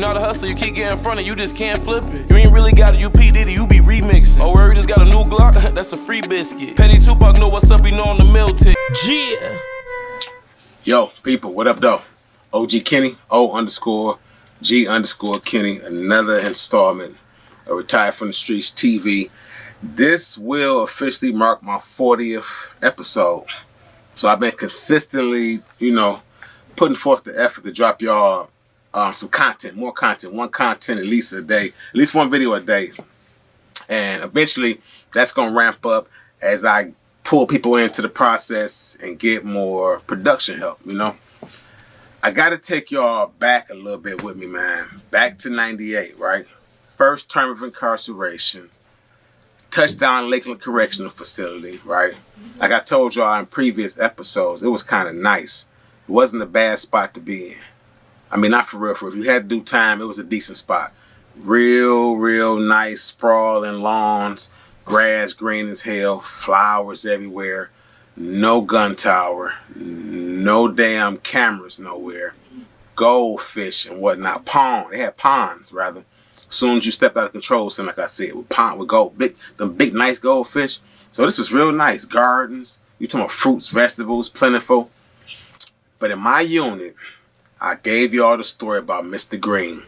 Not a hustler, you keep getting in front of you just can't flip it. You ain't really got it, you P. Diddy, you be remixing. Oh, where you just got a new Glock? That's a free biscuit. Petty Tupac know what's up, he know on the mill tick. Yeah. Yo, people, what up, though? OG Kenny, O underscore G underscore Kenny, another installment of Retired from the Streets TV. This will officially mark my 40th episode. So I've been consistently, you know, putting forth the effort to drop y'all um, some content, more content, one content at least a day, at least one video a day. And eventually that's going to ramp up as I pull people into the process and get more production help, you know. I got to take y'all back a little bit with me, man. Back to 98, right? First term of incarceration. Touchdown Lakeland Correctional Facility, right? Like I told y'all in previous episodes, it was kind of nice. It wasn't a bad spot to be in. I mean, not for real, for if you had to do time, it was a decent spot. Real, real nice, sprawling lawns, grass green as hell, flowers everywhere, no gun tower, no damn cameras nowhere, goldfish and whatnot, pond. They had ponds rather. As soon as you stepped out of control center, like I said, with pond with gold, big, them big nice goldfish. So this was real nice. Gardens. You talking about fruits, vegetables, plentiful. But in my unit, I gave y'all the story about Mr. Green,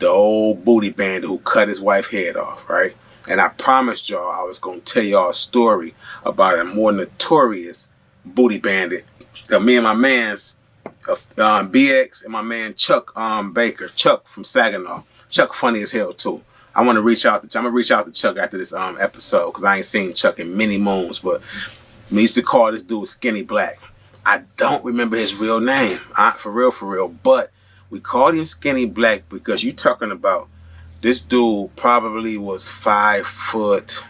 the old booty bandit who cut his wife's head off, right? And I promised y'all I was going to tell y'all a story about a more notorious booty bandit. Uh, me and my man's uh, um, BX and my man Chuck um, Baker, Chuck from Saginaw. Chuck funny as hell too. I want to reach out to I'm gonna reach out to Chuck after this um, episode because I ain't seen Chuck in many moons. But we used to call this dude Skinny Black. I don't remember his real name, I, for real, for real. But we called him Skinny Black because you're talking about this dude probably was five foot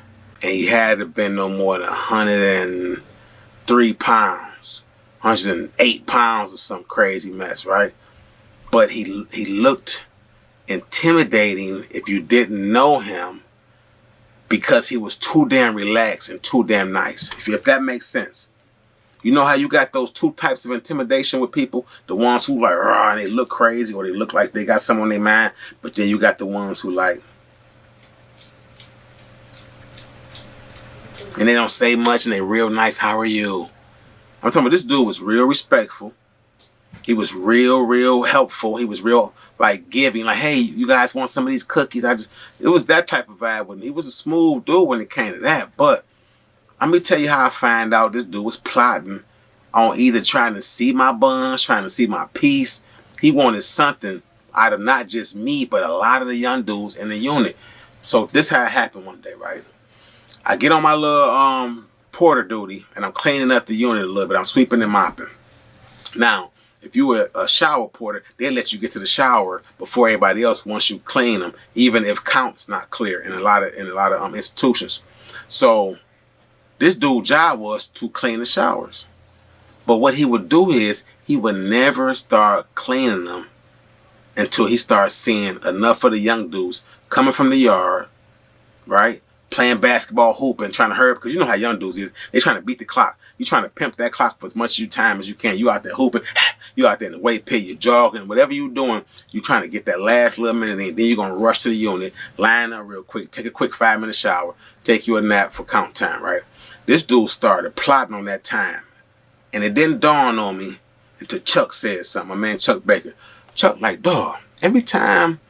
and he had to been no more than 103 pounds, 108 pounds or some crazy mess, right? But he he looked intimidating if you didn't know him because he was too damn relaxed and too damn nice. If, if that makes sense. You know how you got those two types of intimidation with people? The ones who like, raw and they look crazy or they look like they got something on their mind. But then you got the ones who like, and they don't say much and they real nice. How are you? I'm talking about this dude was real respectful. He was real, real helpful. He was real like giving, like, hey, you guys want some of these cookies? I just, it was that type of vibe when. He was a smooth dude when it came to that. But let me tell you how I find out this dude was plotting on either trying to see my buns, trying to see my piece. He wanted something out of not just me, but a lot of the young dudes in the unit. So this how it happened one day, right? I get on my little um, porter duty and I'm cleaning up the unit a little bit. I'm sweeping and mopping. Now, if you were a shower porter, they let you get to the shower before everybody else once you clean them, even if count's not clear in a lot of in a lot of um, institutions. So this dude's job was to clean the showers. But what he would do is he would never start cleaning them until he starts seeing enough of the young dudes coming from the yard, right? Playing basketball, hooping, trying to hurry because you know how young dudes is. They trying to beat the clock. You trying to pimp that clock for as much time as you can. You out there hooping, you out there in the weight pit, you're jogging, whatever you're doing, you trying to get that last little minute in. Then you're gonna rush to the unit, line up real quick, take a quick five minute shower, take you a nap for count time, right? This dude started plotting on that time. And it didn't dawn on me until Chuck said something. My man Chuck Baker. Chuck like, dog, every time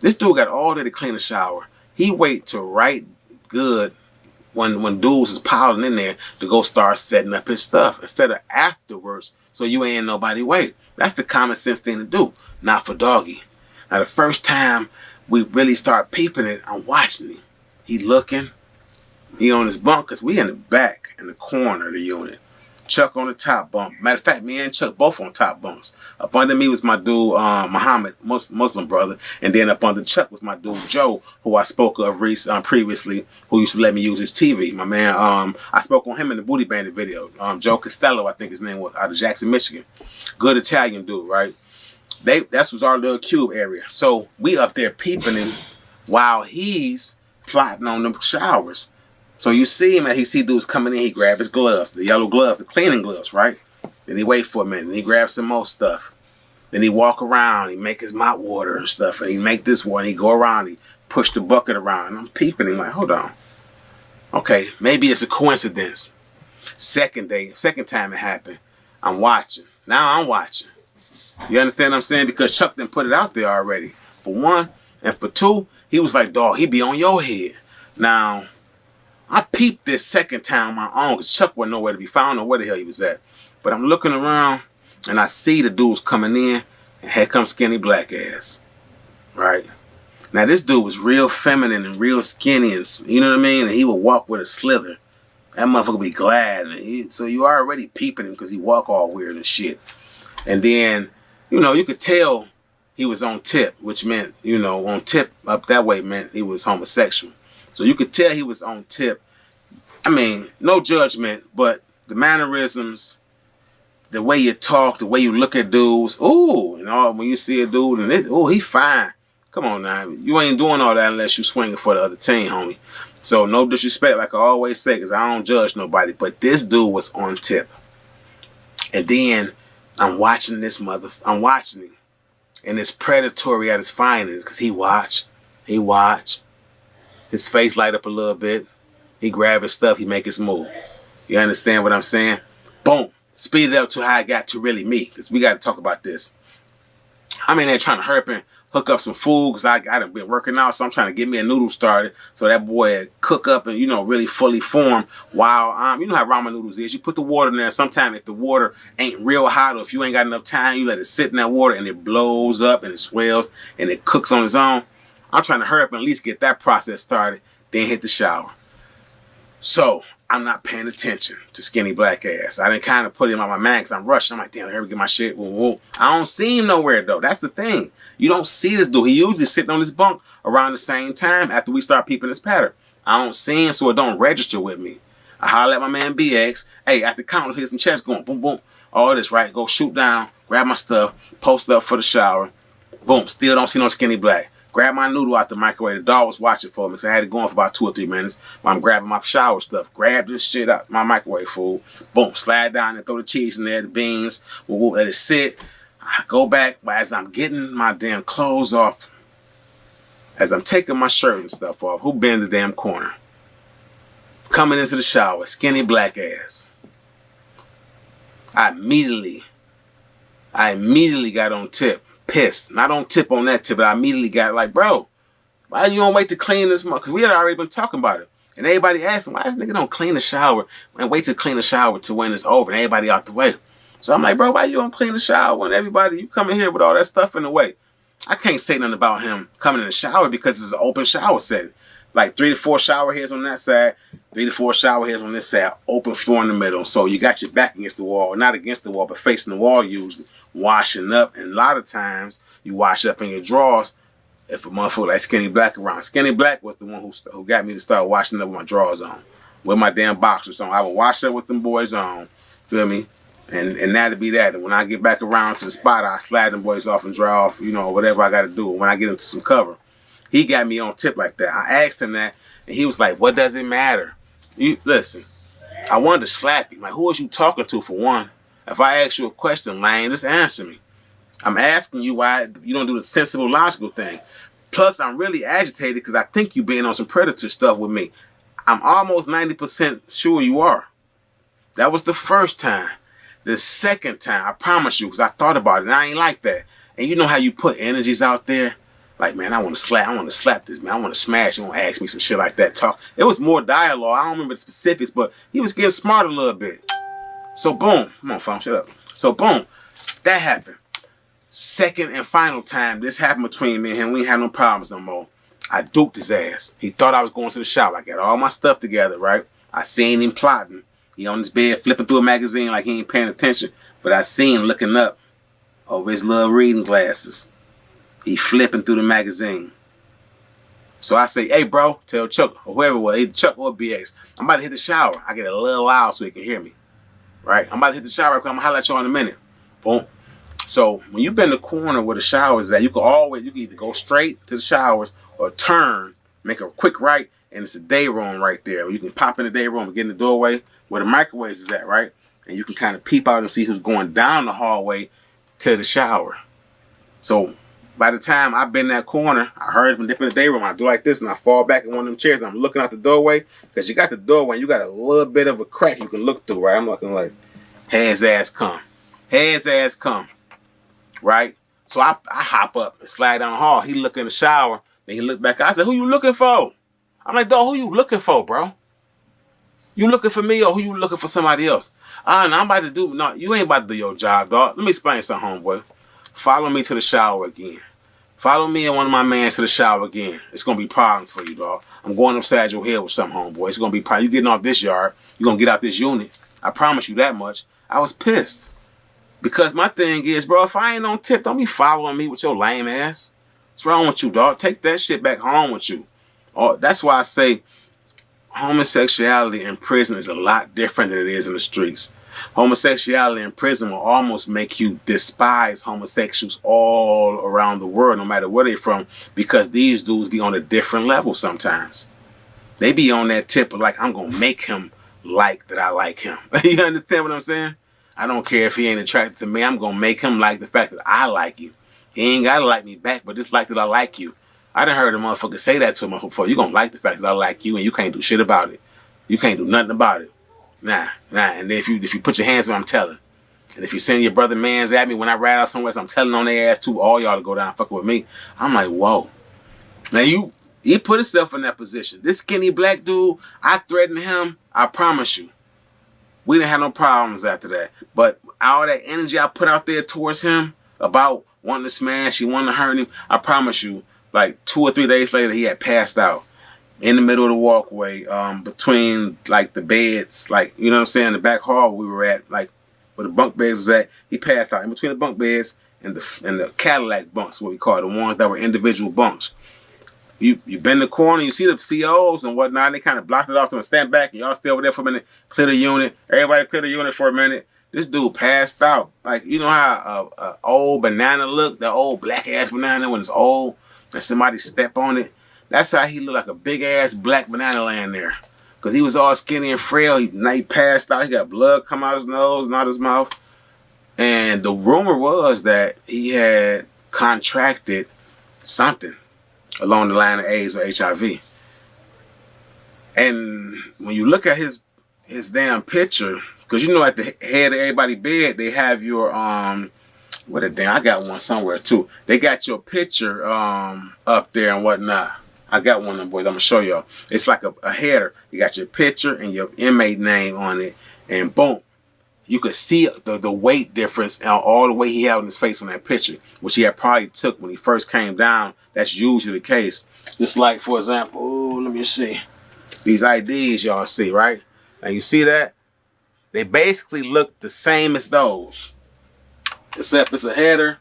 this dude got all day to clean the shower, he wait to right good when when dudes is piling in there to go start setting up his stuff instead of afterwards so you ain't nobody wait. That's the common sense thing to do. Not for doggy. Now the first time we really start peeping it, I'm watching him. He looking, he on his bunk because we in the back in the corner of the unit. Chuck on the top bunk. Matter of fact, me and Chuck both on top bunks. Up under me was my dude um, Muhammad, Muslim brother, and then up under Chuck was my dude Joe, who I spoke of um, previously, who used to let me use his TV. My man, um, I spoke on him in the Booty Bandit video. Um, Joe Costello, I think his name was, out of Jackson, Michigan. Good Italian dude, right? They that was our little cube area. So we up there peeping him while he's plotting on the showers. So you see him and he see dudes coming in, he grab his gloves, the yellow gloves, the cleaning gloves, right? Then he wait for a minute and he grabs some more stuff. Then he walk around, he make his mop water and stuff, and he make this one, he go around, he push the bucket around. And I'm peeping him like, hold on. Okay, maybe it's a coincidence. Second day, second time it happened, I'm watching. Now I'm watching. You understand what I'm saying? Because Chuck didn't put it out there already. For one, and for two, he was like, dog, he be on your head. Now, I peeped this second time on my own because Chuck wasn't nowhere to be found or where the hell he was at. But I'm looking around and I see the dudes coming in and here comes skinny black ass. Right? Now this dude was real feminine and real skinny and you know what I mean? And he would walk with a slither. That motherfucker be glad. He, so you already peeping him because he walk all weird and shit. And then, you know, you could tell he was on tip, which meant, you know, on tip up that way meant he was homosexual. So you could tell he was on tip. I mean, no judgment, but the mannerisms, the way you talk, the way you look at dudes, ooh, you know, when you see a dude and it, oh, he fine. Come on now, you ain't doing all that unless you swinging for the other team, homie. So no disrespect, like I always say, because I don't judge nobody. But this dude was on tip. And then I'm watching this mother, I'm watching him and it's predatory at its finest because he watch, he watch, his face light up a little bit, he grab his stuff, he make his move. You understand what I'm saying? Boom, speed it up to how I got to really me because we got to talk about this. I'm in there trying to hurry up and hook up some food because I, I have been working out, so I'm trying to get me a noodle started so that boy cook up and, you know, really fully form while, um, you know how ramen noodles is. You put the water in there. Sometimes if the water ain't real hot or if you ain't got enough time, you let it sit in that water and it blows up and it swells and it cooks on its own. I'm trying to hurry up and at least get that process started, then hit the shower. So I'm not paying attention to skinny black ass. I didn't kind of put him on my because I'm rushing. I'm like, damn, we get my shit. Whoa, whoa. I don't see him nowhere though. That's the thing. You don't see this dude. He usually sitting on his bunk around the same time after we start peeping his pattern. I don't see him, so it don't register with me. I holler at my man BX. Hey, at the counter, let's get some chest going. Boom, boom. All this, right? Go shoot down, grab my stuff, post up for the shower. Boom. Still don't see no skinny black. Grab my noodle out the microwave. The dog was watching for me, so I had it going for about two or three minutes. I'm grabbing my shower stuff. Grab this shit out my microwave food. Boom, slide down and throw the cheese in there, the beans. We'll, we'll let it sit. I go back, but as I'm getting my damn clothes off, as I'm taking my shirt and stuff off, who been the damn corner? Coming into the shower, skinny black ass. I immediately, I immediately got on tip pissed. And I don't tip on that tip, but I immediately got like, bro, why you don't wait to clean this mug? Because we had already been talking about it. And everybody asked him, why this nigga don't clean the shower and wait to clean the shower to when it's over and everybody out the way. So I'm like, bro, why you don't clean the shower when everybody, you coming here with all that stuff in the way? I can't say nothing about him coming in the shower because it's an open shower set. Like three to four shower heads on that side, three to four shower heads on this side, open floor in the middle. So you got your back against the wall, not against the wall, but facing the wall usually washing up. And a lot of times you wash up in your drawers if a motherfucker like Skinny Black around. Skinny Black was the one who, who got me to start washing up with my drawers on. With my damn boxers on. I would wash up with them boys on. Feel me? And and that'd be that. And when I get back around to the spot, I slide them boys off and dry off, you know, whatever I gotta do when I get into some cover. He got me on tip like that. I asked him that and he was like, What does it matter? You listen, I wanted to slap him. Like, who was you talking to for one? If I ask you a question, Lane, just answer me. I'm asking you why you don't do the sensible, logical thing. Plus, I'm really agitated because I think you being on some predator stuff with me. I'm almost 90% sure you are. That was the first time. The second time, I promise you, because I thought about it, and I ain't like that. And you know how you put energies out there? Like, man, I want to slap, I want to slap this, man. I want to smash. You want to ask me some shit like that. Talk. It was more dialogue. I don't remember the specifics, but he was getting smart a little bit. So boom, come on, phone, shut up. So boom, that happened. Second and final time this happened between me and him. We ain't had no problems no more. I duped his ass. He thought I was going to the shop. I got all my stuff together, right? I seen him plotting. He on his bed flipping through a magazine like he ain't paying attention. But I seen him looking up over his little reading glasses. He flipping through the magazine. So I say, hey, bro, tell Chuck or whoever it was, either Chuck or BX, I'm about to hit the shower. I get a little loud so he can hear me right? I'm about to hit the shower. I'm gonna highlight y'all in a minute. Boom. So when you've been the corner where the showers at, you can always you can either go straight to the showers or turn, make a quick right, and it's a day room right there. You can pop in the day room and get in the doorway where the microwaves is at, right? And you can kind of peep out and see who's going down the hallway to the shower. So by the time I've been in that corner, I heard him dip in the day room. I do like this and I fall back in one of them chairs and I'm looking out the doorway because you got the doorway you got a little bit of a crack you can look through, right? I'm looking like, his ass come. His ass come. Right? So I, I hop up and slide down the hall. He look in the shower. Then he look back. I said, who you looking for? I'm like, dog, who you looking for, bro? You looking for me or who you looking for somebody else? Uh, no, I'm about to do, no, you ain't about to do your job, dog. Let me explain something, homeboy. Follow me to the shower again. Follow me and one of my mans to the shower again. It's gonna be problem for you, dog. I'm going upside your head with some homeboy. It's gonna be problem. You getting off this yard, you gonna get out this unit. I promise you that much. I was pissed. Because my thing is, bro, if I ain't on tip, don't be following me with your lame ass. What's wrong with you, dog? Take that shit back home with you. Oh, that's why I say homosexuality in prison is a lot different than it is in the streets. Homosexuality in prison will almost make you despise homosexuals all around the world, no matter where they're from, because these dudes be on a different level sometimes. They be on that tip of like, I'm to make him like that I like him. you understand what I'm saying? I don't care if he ain't attracted to me. I'm to make him like the fact that I like you. He ain't got to like me back, but just like that I like you. I done heard a motherfucker say that to him before. You gonna like the fact that I like you and you can't do shit about it. You can't do nothing about it. Nah, nah. And if you if you put your hands on I'm telling. And if you send your brother mans at me when I ride out somewhere, so I'm telling on their ass too, all y'all to go down fucking with me. I'm like, whoa. Now you he put himself in that position. This skinny black dude, I threatened him. I promise you. We didn't have no problems after that. But all that energy I put out there towards him about wanting to smash, he wanted to hurt him, I promise you, like two or three days later, he had passed out in the middle of the walkway um, between like the beds, like, you know what I'm saying, the back hall we were at, like where the bunk beds was at. He passed out in between the bunk beds and the and the Cadillac bunks, what we call it, the ones that were individual bunks. You you bend the corner, you see the COs and whatnot. They kind of blocked it off. So stand back, and y'all stay over there for a minute. Clear the unit. Everybody clear the unit for a minute. This dude passed out. Like you know how a, a old banana look, the old black ass banana when it's old and somebody step on it. That's how he looked like a big ass black banana laying there. Cause he was all skinny and frail. He, he passed out. He got blood come out his nose, and not his mouth. And the rumor was that he had contracted something along the line of AIDS or HIV. And when you look at his his damn picture, because you know at the head of everybody bed they have your um what a damn I got one somewhere too. They got your picture um up there and whatnot. I got one of them boys. I'm gonna show y'all. It's like a, a header. You got your picture and your inmate name on it, and boom, you could see the, the weight difference and all the way he had on his face on that picture, which he had probably took when he first came down. That's usually the case. Just like, for example, let me see. These IDs y'all see, right? Now you see that? They basically look the same as those. Except it's a header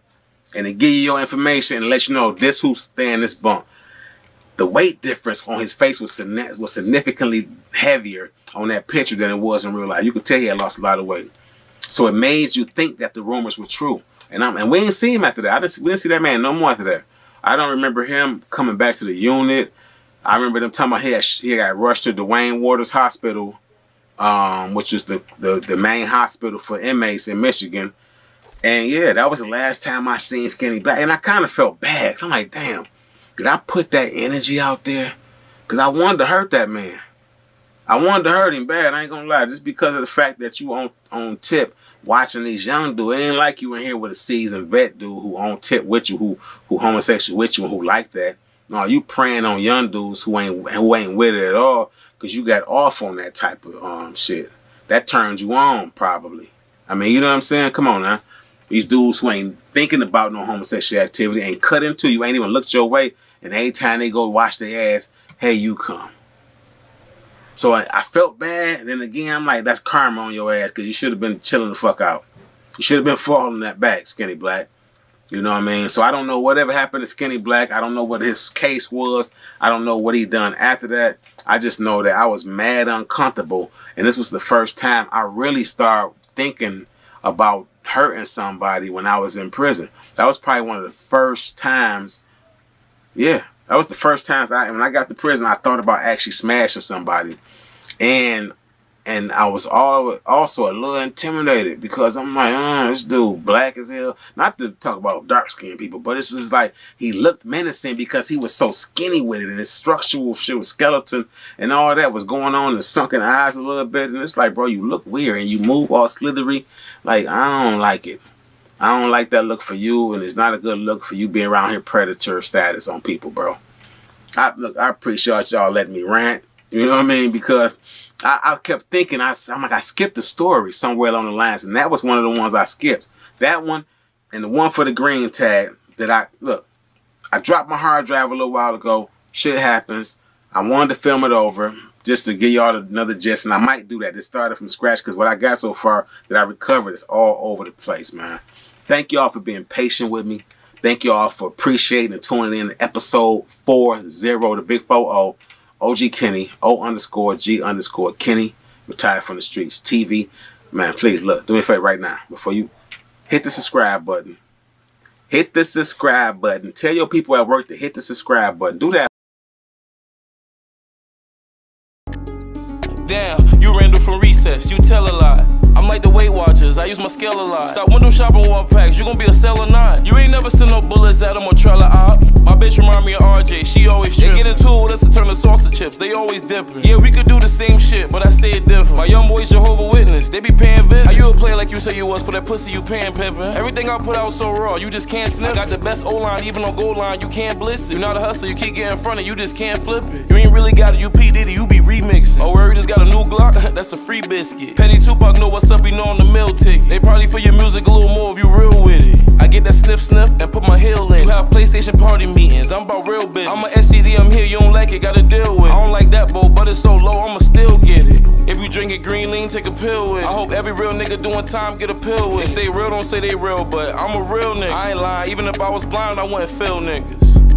and it give you your information and let you know this who's staying this bunk. The weight difference on his face was, was significantly heavier on that picture than it was in real life. You could tell he had lost a lot of weight. So it made you think that the rumors were true. And I'm, and we didn't see him after that. I didn't, we didn't see that man no more after that. I don't remember him coming back to the unit. I remember them talking about he, had, he got rushed to Duane Waters Hospital, um, which is the, the, the main hospital for inmates in Michigan. And yeah, that was the last time I seen Skinny Black. And I kind of felt bad. I'm like, damn, did I put that energy out there? Because I wanted to hurt that man. I wanted to hurt him bad. I ain't gonna lie. Just because of the fact that you on on tip watching these young dudes. It ain't like you in here with a seasoned vet dude who on tip with you, who who homosexual with you, and who like that. No, you praying on young dudes who ain't who ain't with it at all because you got off on that type of um shit. That turns you on probably. I mean, you know what I'm saying? Come on now. These dudes who ain't thinking about no homosexual activity ain't cut into you, ain't even looked your way, and every time they go wash their ass, hey, you come. So I, I, felt bad, and then again, I'm like, that's karma on your ass because you should have been chilling the fuck out. You should have been falling that back, Skinny Black. You know what I mean? So I don't know whatever happened to Skinny Black. I don't know what his case was. I don't know what he done after that. I just know that I was mad uncomfortable, and this was the first time I really started thinking about hurting somebody when I was in prison. That was probably one of the first times. Yeah, that was the first times I when I got to prison I thought about actually smashing somebody. And and I was all also a little intimidated because I'm like, uh, this dude black as hell. Not to talk about dark skinned people, but it's just like he looked menacing because he was so skinny with it and his structural shit with skeleton and all that was going on and sunken eyes a little bit. And it's like, bro, you look weird and you move all slithery. Like, I don't like it. I don't like that look for you, and it's not a good look for you being around here predator status on people, bro. I look, I appreciate y'all letting me rant. You know what I mean? Because I, I kept thinking, I, I'm like, I skipped the story somewhere along the lines, and that was one of the ones I skipped. That one, and the one for the green tag that I look. I dropped my hard drive a little while ago. Shit happens. I wanted to film it over just to give y'all another gist, and I might do that. Just started from scratch because what I got so far that I recovered is all over the place, man. Thank y'all for being patient with me. Thank y'all for appreciating and tuning in to episode 40, the Big 4 OG Kenny, O underscore G underscore Kenny, retired from the streets TV. Man, please look, do me a favor right now before you hit the subscribe button. Hit the subscribe button. Tell your people at work to hit the subscribe button. Do that. Damn, you Randall from recess. You tell a lie. I'm like the Weight Watchers, I use my scale a lot. Stop window shopping one packs, you gon' be a seller not. You ain't never seen no bullets at them or trailer out. My bitch remind me of RJ, she always trippin'. They get into it with us to turn the salsa chips, they always dippin'. Yeah, we could do the same shit, but I say it different. My young boys Jehovah Witness, they be paying visits. How you a player like you say you was for that pussy you paying pimpin'? Everything I put out so raw, you just can't snip. I got the best O-line, even on goal line, you can't bliss it. You not a hustler, you keep getting in front of you just can't flip it. You ain't really got it, you P Diddy, you be remixing. Oh, we just got a new Glock, that's a free biscuit. Petty Tupac know what's up, he know on the mill ticket. They probably for your music a little more if you real with it. PlayStation party meetings, I'm about real big. I'm a SCD, I'm here, you don't like it, gotta deal with. I don't like that bowl, but it's so low, I'ma still get it. If you drink it green lean, take a pill with. I hope every real nigga doing time get a pill with. They say real, don't say they real, but I'm a real nigga. I ain't lying, even if I was blind, I wouldn't feel niggas.